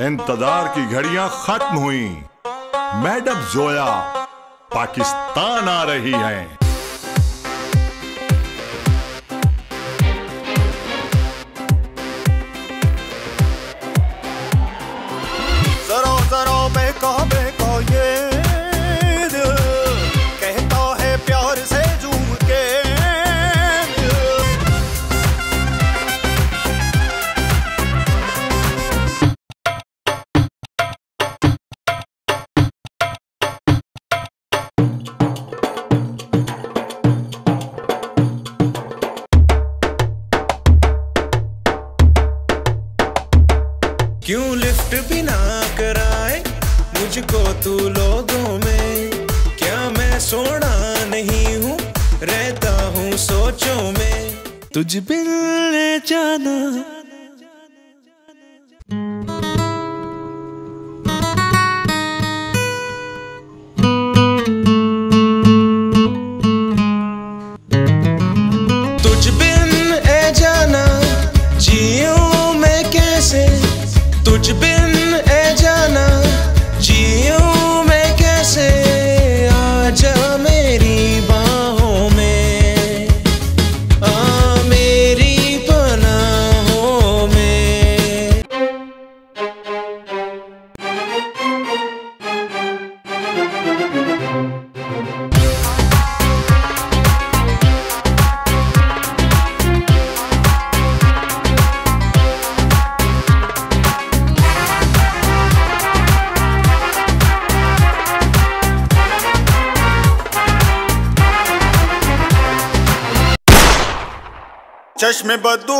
इंतज़ार की घड़ियाँ खत्म हुई। मैडम जोया पाकिस्तान आ रही हैं। क्यों लिफ्ट भी ना कराए? मुझको तू लोगों में। क्या मैं सोना नहीं हूँ? रहता हूँ सोचों में। तुझ बिन जाना। तुझ बिन ए जाना, जियूं तुझ बिन चश्मे बदू